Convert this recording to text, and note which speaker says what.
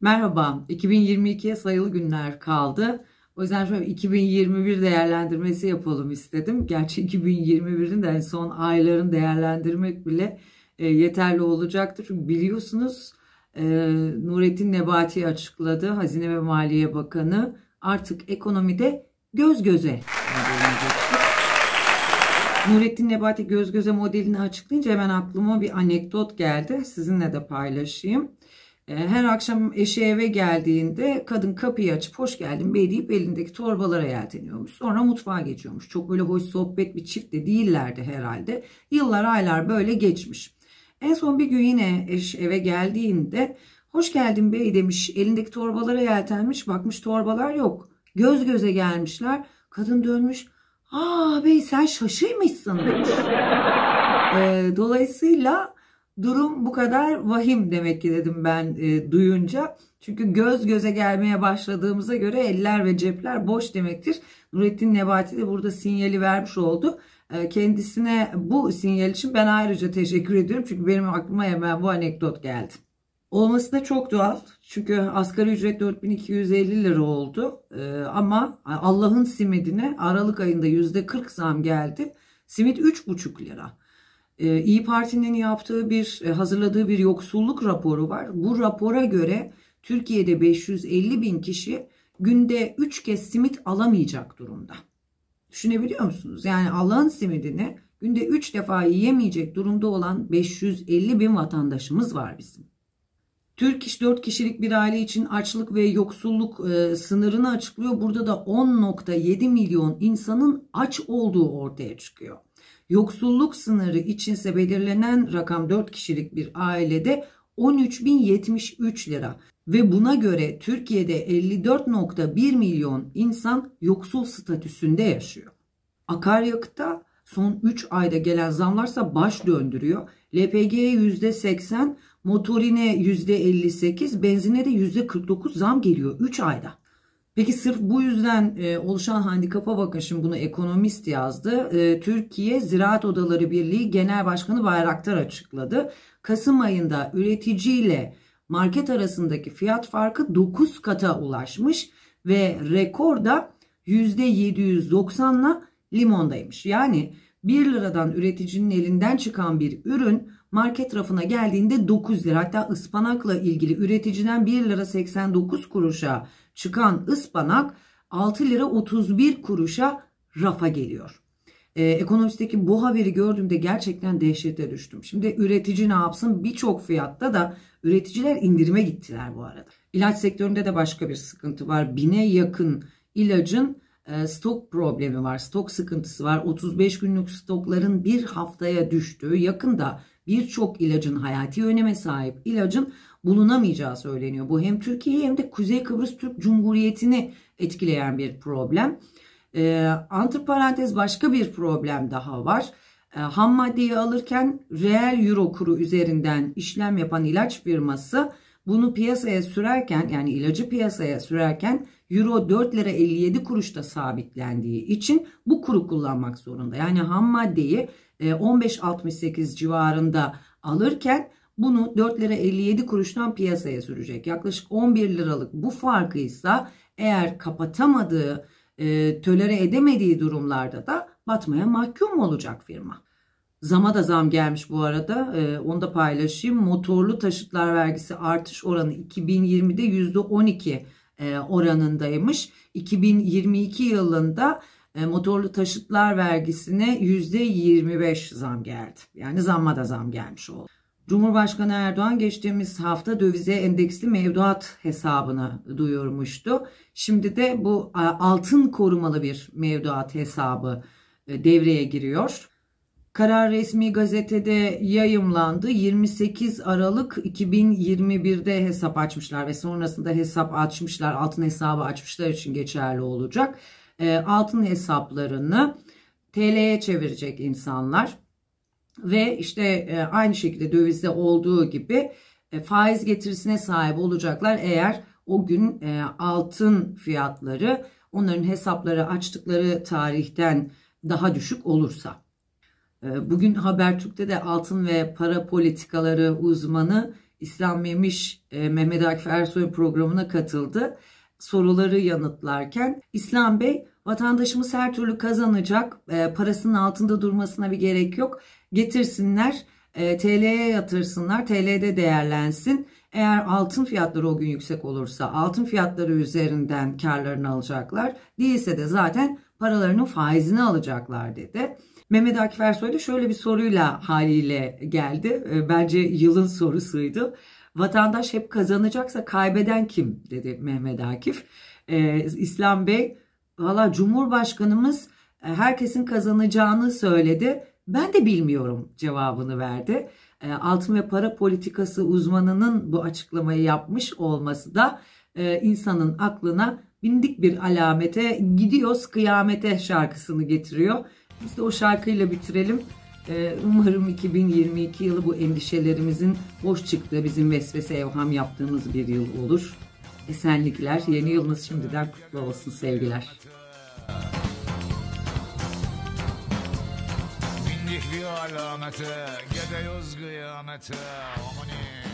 Speaker 1: Merhaba, 2022'ye sayılı günler kaldı. O yüzden şöyle 2021 değerlendirmesi yapalım istedim. Gerçi 2021'in de en son ayların değerlendirmek bile e, yeterli olacaktır. Çünkü biliyorsunuz e, Nurettin Nebati açıkladı, Hazine ve Maliye Bakanı artık ekonomide göz göze Nurettin Nebati göz göze modelini açıklayınca hemen aklıma bir anekdot geldi. Sizinle de paylaşayım. Ee, her akşam eşi eve geldiğinde kadın kapıyı açıp hoş geldin bey deyip elindeki torbalara yelteniyormuş. Sonra mutfağa geçiyormuş. Çok böyle hoş sohbet bir çift de değillerdi herhalde. Yıllar aylar böyle geçmiş. En son bir gün yine eş eve geldiğinde hoş geldin bey demiş. Elindeki torbalara yeltenmiş. Bakmış torbalar yok. Göz göze gelmişler. Kadın dönmüş. Aa bey sen şaşıymışsın demiş. Ee, dolayısıyla durum bu kadar vahim demek ki dedim ben e, duyunca. Çünkü göz göze gelmeye başladığımıza göre eller ve cepler boş demektir. Nurettin Nebati de burada sinyali vermiş oldu. E, kendisine bu sinyal için ben ayrıca teşekkür ediyorum. Çünkü benim aklıma hemen bu anekdot geldi. Olması da çok doğal. Çünkü asgari ücret 4250 lira oldu. Ee, ama Allah'ın simidine Aralık ayında %40 zam geldi. Simit 3,5 lira. Ee, İyi Parti'nin yaptığı bir e, hazırladığı bir yoksulluk raporu var. Bu rapora göre Türkiye'de 550 bin kişi günde 3 kez simit alamayacak durumda. Düşünebiliyor musunuz? Yani Allah'ın simidini günde 3 defa yiyemeyecek durumda olan 550 bin vatandaşımız var bizim. Türk İş 4 kişilik bir aile için açlık ve yoksulluk e, sınırını açıklıyor. Burada da 10.7 milyon insanın aç olduğu ortaya çıkıyor. Yoksulluk sınırı içinse belirlenen rakam 4 kişilik bir ailede 13.073 lira ve buna göre Türkiye'de 54.1 milyon insan yoksul statüsünde yaşıyor. Akaryakıtta son 3 ayda gelen zamlarsa baş döndürüyor. LPG'ye %80, motorine %58, benzine de %49 zam geliyor 3 ayda. Peki sırf bu yüzden e, oluşan handikapa bakın şimdi bunu ekonomist yazdı. E, Türkiye Ziraat Odaları Birliği Genel Başkanı Bayraktar açıkladı. Kasım ayında üreticiyle market arasındaki fiyat farkı 9 kata ulaşmış ve rekor da %790'la limondaymış. Yani 1 liradan üreticinin elinden çıkan bir ürün market rafına geldiğinde 9 lira. Hatta ıspanakla ilgili üreticiden 1 lira 89 kuruşa çıkan ıspanak 6 lira 31 kuruşa rafa geliyor. Ee, ekonomisteki bu haberi gördüğümde gerçekten dehşete düştüm. Şimdi üretici ne yapsın? Birçok fiyatta da üreticiler indirime gittiler bu arada. İlaç sektöründe de başka bir sıkıntı var. Bine yakın ilacın e, stok problemi var, stok sıkıntısı var. 35 günlük stokların bir haftaya düştüğü, yakında birçok ilacın hayati öneme sahip ilacın bulunamayacağı söyleniyor. Bu hem Türkiye'yi hem de Kuzey Kıbrıs Türk Cumhuriyeti'ni etkileyen bir problem. E, antiparantez başka bir problem daha var. E, ham maddeyi alırken reel euro kuru üzerinden işlem yapan ilaç firması bunu piyasaya sürerken yani ilacı piyasaya sürerken euro 4 lira 57 kuruşta sabitlendiği için bu kuru kullanmak zorunda. Yani ham maddeyi 15.68 e, civarında alırken bunu 4 lira 57 kuruştan piyasaya sürecek. Yaklaşık 11 liralık bu farkıysa eğer kapatamadığı, e, tölere edemediği durumlarda da batmaya mahkum olacak firma. Zama da zam gelmiş bu arada. E, onu da paylaşayım. Motorlu taşıtlar vergisi artış oranı 2020'de %12 e, oranındaymış. 2022 yılında e, motorlu taşıtlar vergisine %25 zam geldi. Yani zamma da zam gelmiş oldu. Cumhurbaşkanı Erdoğan geçtiğimiz hafta dövize endeksli mevduat hesabını duyurmuştu. Şimdi de bu altın korumalı bir mevduat hesabı e, devreye giriyor. Karar resmi gazetede yayımlandı. 28 Aralık 2021'de hesap açmışlar ve sonrasında hesap açmışlar. Altın hesabı açmışlar için geçerli olacak. E, altın hesaplarını TL'ye çevirecek insanlar ve işte e, aynı şekilde dövizde olduğu gibi e, faiz getirisine sahip olacaklar eğer o gün e, altın fiyatları onların hesapları açtıkları tarihten daha düşük olursa. Bugün Habertürk'te de altın ve para politikaları uzmanı İslam Memiş e, Mehmet Akif Ersoy programına katıldı. Soruları yanıtlarken İslam Bey vatandaşımız her türlü kazanacak e, parasının altında durmasına bir gerek yok getirsinler e, TL'ye yatırsınlar TL'de değerlensin eğer altın fiyatları o gün yüksek olursa altın fiyatları üzerinden karlarını alacaklar değilse de zaten paralarının faizini alacaklar dedi. Mehmet Akif Ersoy da şöyle bir soruyla haliyle geldi. E, bence yılın sorusuydu. Vatandaş hep kazanacaksa kaybeden kim dedi Mehmet Akif. Ee, İslam Bey valla Cumhurbaşkanımız e, herkesin kazanacağını söyledi. Ben de bilmiyorum cevabını verdi. E, altın ve para politikası uzmanının bu açıklamayı yapmış olması da e, insanın aklına bindik bir alamete gidiyoruz kıyamete şarkısını getiriyor. Biz de o şarkıyla bitirelim. Ee, umarım 2022 yılı bu endişelerimizin boş çıktığı, bizim vesvese evham yaptığımız bir yıl olur. Esenlikler, yeni yılınız şimdiden kutlu olsun sevgiler. Bindik bir alamete, gidiyoruz kıyamete. Amanın.